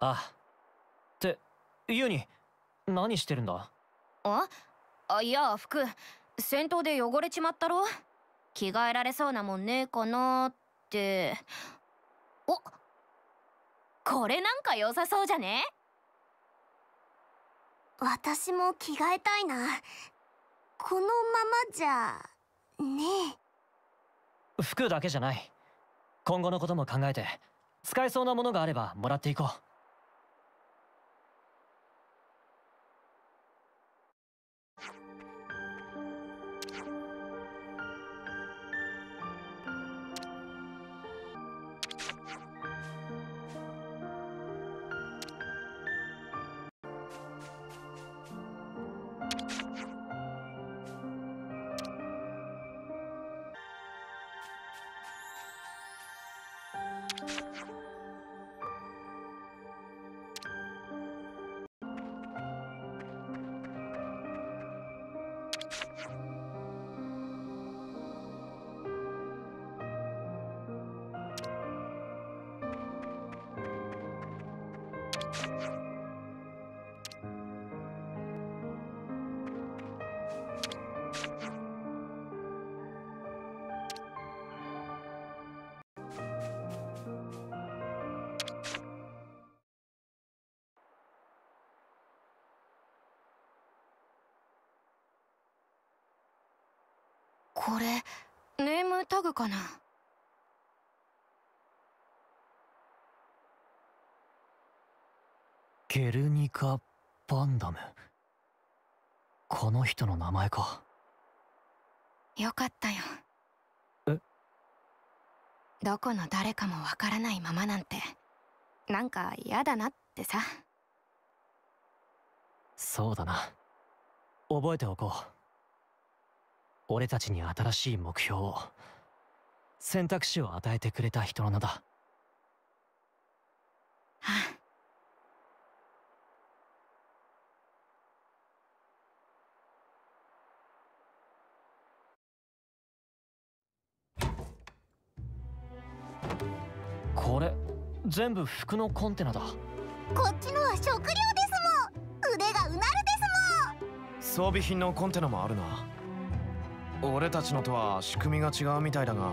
あってユニ何してるんだ？ああいや服戦闘で汚れちまったろ？着替えられそうなもんねえかなって。おこれなんか良さそうじゃね？私も着替えたいな。このままじゃねえ。服だけじゃない。今後のことも考えて使えそうなものがあればもらっていこうこれネームタグかな？ゲルニカ・バンダム。この人の名前か。よかったよ。え？どこの誰かもわからないままなんて。なんか嫌だなってさ。そうだな。覚えておこう俺たちに新しい目標を選択肢を与えてくれた人の名だ。はあ。これ全部服のコンテナだ。こっちのは食料ですもん。腕がうなるですもん。装備品のコンテナもあるな俺たちのとは仕組みが違うみたいだが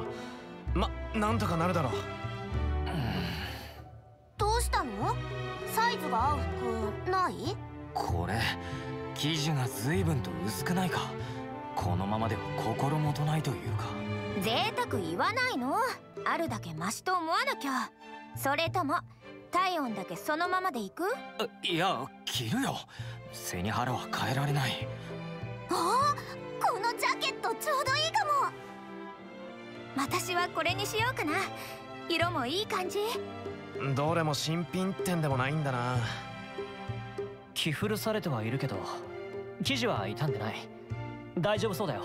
まなんとかなるだろう、どうしたの？サイズが合う服ない？これ生地が随分と薄くないか？このままでは心もとないというか。贅沢言わないの。あるだけマシと思わなきゃ。それとも体温だけそのままでいく？いや着るよ。背に腹は変えられない。あちょうどいいかも。私はこれにしようかな。色もいい感じ。どれも新品店でもないんだな。着古されてはいるけど生地は傷んでない。大丈夫そうだよ。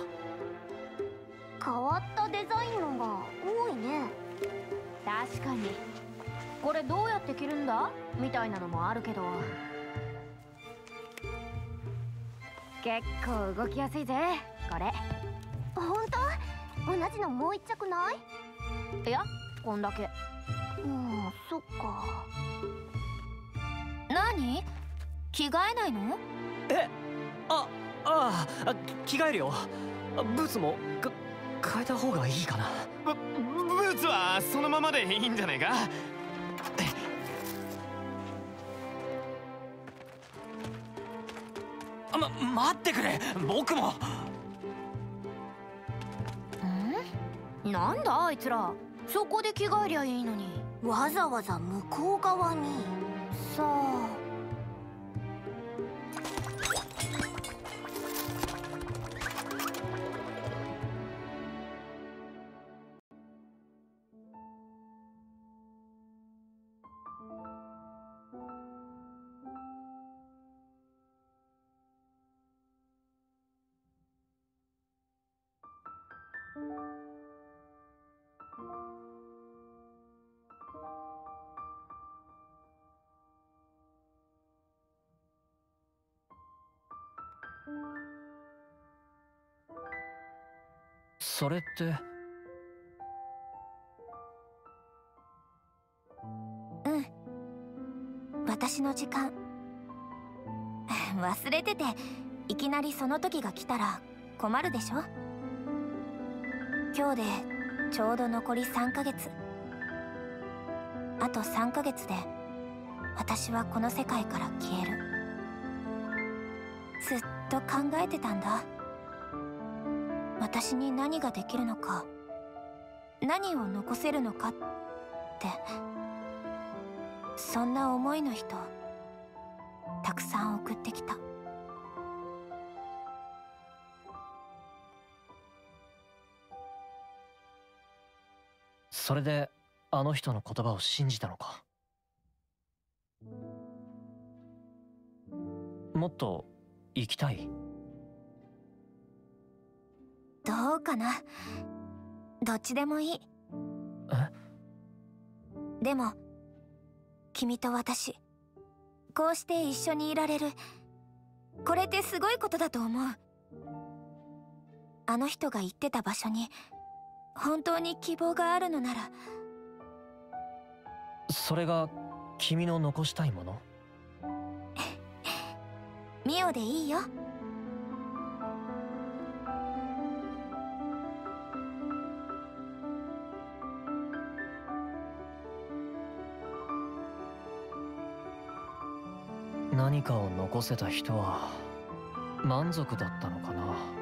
変わったデザインのが多いね。確かに。これどうやって着るんだ？みたいなのもあるけど。結構動きやすいぜ。これ本当？同じのもう一着ない？いやこんだけ。うんそっか。何？着替えないの？えあああ着替えるよ。ブーツもか変えた方がいいかな。ブブーツはそのままでいいんじゃねえかま、待ってくれ。僕もなんだあいつら。そこで着替えりゃいいのに。わざわざ向こう側に。さあ。それって。うん。私の時間。忘れてていきなりその時が来たら困るでしょ？今日でちょうど残り3ヶ月。あと3ヶ月で私はこの世界から消える。ずっと考えてたんだ。私に何ができるのか何を残せるのかってそんな思いの人たくさん送ってきた。それであの人の言葉を信じたのか？もっと行きたい？どうかな？どっちでもいい。でも君と私こうして一緒にいられる。これってすごいことだと思う。あの人が言ってた場所に本当に希望があるのなら。それが君の残したいもの？ミオでいいよ。何かを残せた人は満足だったのかな？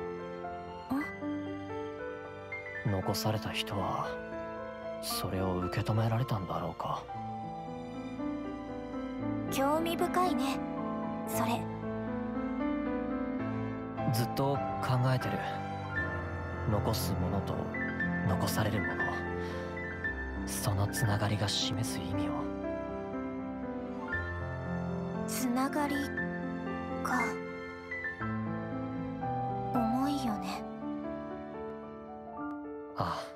残された人はそれを受け止められたんだろうか。興味深いね。それ。ずっと考えてる。残すものと残されるもの。そのつながりが示す意味を。つながりか。重いよねああ。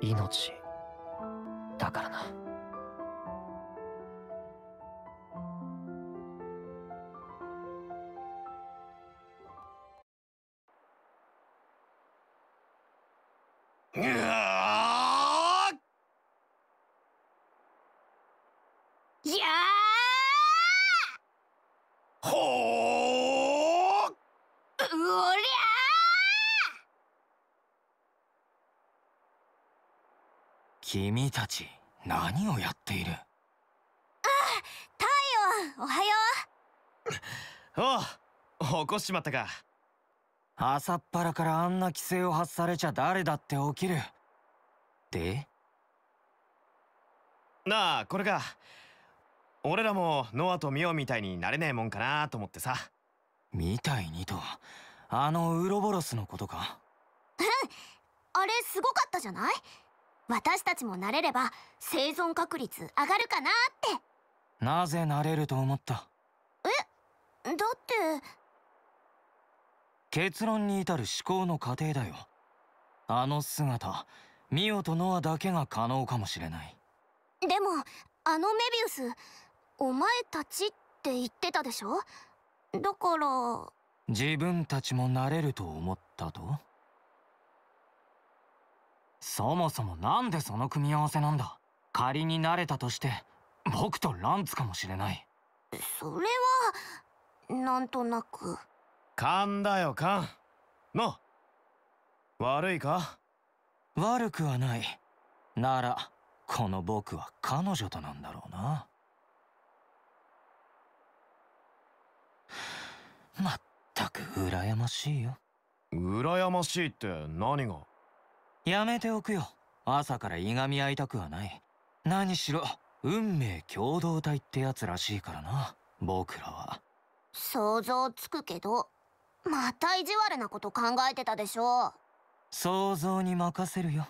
命。だからな。うわいやーほーーうり君たち何をやっている？おはよ おう起こしちまったか。朝っぱらからあんな規制を発されちゃ誰だって起きる。で？なあこれか。俺らもノアとミオみたいになれねえもんかなと思ってさ。みたいにとあのウロボロスのことか。あれすごかったじゃない？私たちもなれれば生存確率上がるかなって。なぜなれると思った？だって。結論に至る思考の過程だよ。あの姿ミオとノアだけが可能かもしれない。でもあのメビウスお前たちって言ってたでしょ？だから。自分たちもなれると思ったと？そもそもなんでその組み合わせなんだ？仮になれたとして僕とランツかもしれない。それはなんとなく。勘だよ勘。の悪いか？悪くはない。ならこの僕は彼女となんだろうな。まったく羨ましいよ。羨ましいって何が？やめておくよ。朝からいがみ合いたくはない。何しろ運命共同体ってやつらしいからな。僕らは。想像つくけどまた意地悪なこと考えてたでしょ想像に任せるよ